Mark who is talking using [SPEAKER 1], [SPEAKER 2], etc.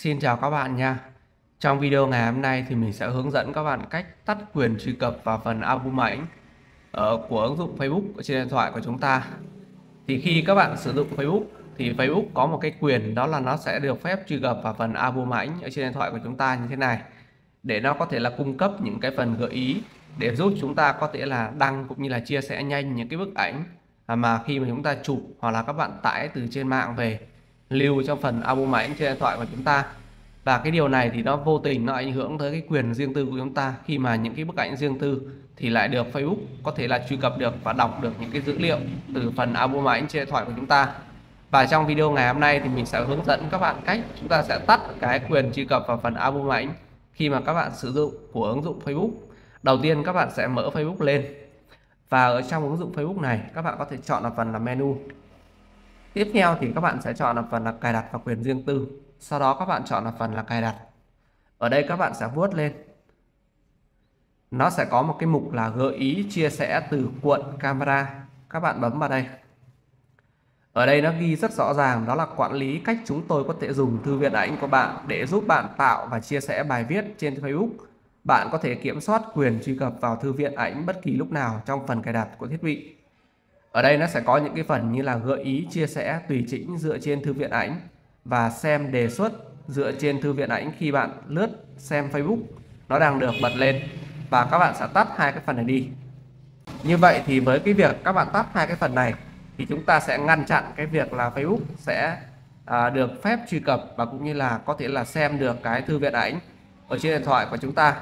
[SPEAKER 1] Xin chào các bạn nha. Trong video ngày hôm nay thì mình sẽ hướng dẫn các bạn cách tắt quyền truy cập vào phần album ảnh ở của ứng dụng Facebook trên điện thoại của chúng ta. Thì khi các bạn sử dụng Facebook thì Facebook có một cái quyền đó là nó sẽ được phép truy cập vào phần album ảnh ở trên điện thoại của chúng ta như thế này để nó có thể là cung cấp những cái phần gợi ý để giúp chúng ta có thể là đăng cũng như là chia sẻ nhanh những cái bức ảnh mà khi mà chúng ta chụp hoặc là các bạn tải từ trên mạng về lưu trong phần album ảnh trên điện thoại của chúng ta. Và cái điều này thì nó vô tình nó ảnh hưởng tới cái quyền riêng tư của chúng ta. Khi mà những cái bức ảnh riêng tư thì lại được Facebook có thể là truy cập được và đọc được những cái dữ liệu từ phần album ảnh trên điện thoại của chúng ta. Và trong video ngày hôm nay thì mình sẽ hướng dẫn các bạn cách chúng ta sẽ tắt cái quyền truy cập vào phần album ảnh khi mà các bạn sử dụng của ứng dụng Facebook. Đầu tiên các bạn sẽ mở Facebook lên. Và ở trong ứng dụng Facebook này, các bạn có thể chọn là phần là menu tiếp theo thì các bạn sẽ chọn là phần là cài đặt và quyền riêng tư. Sau đó các bạn chọn là phần là cài đặt. Ở đây các bạn sẽ vuốt lên. Nó sẽ có một cái mục là gợi ý chia sẻ từ cuộn camera. Các bạn bấm vào đây. Ở đây nó ghi rất rõ ràng, đó là quản lý cách chúng tôi có thể dùng thư viện ảnh của bạn để giúp bạn tạo và chia sẻ bài viết trên Facebook. Bạn có thể kiểm soát quyền truy cập vào thư viện ảnh bất kỳ lúc nào trong phần cài đặt của thiết bị ở đây nó sẽ có những cái phần như là gợi ý chia sẻ tùy chỉnh dựa trên thư viện ảnh và xem đề xuất dựa trên thư viện ảnh khi bạn lướt xem Facebook. Nó đang được bật lên và các bạn sẽ tắt hai cái phần này đi. Như vậy thì với cái việc các bạn tắt hai cái phần này thì chúng ta sẽ ngăn chặn cái việc là Facebook sẽ à, được phép truy cập và cũng như là có thể là xem được cái thư viện ảnh ở trên điện thoại của chúng ta.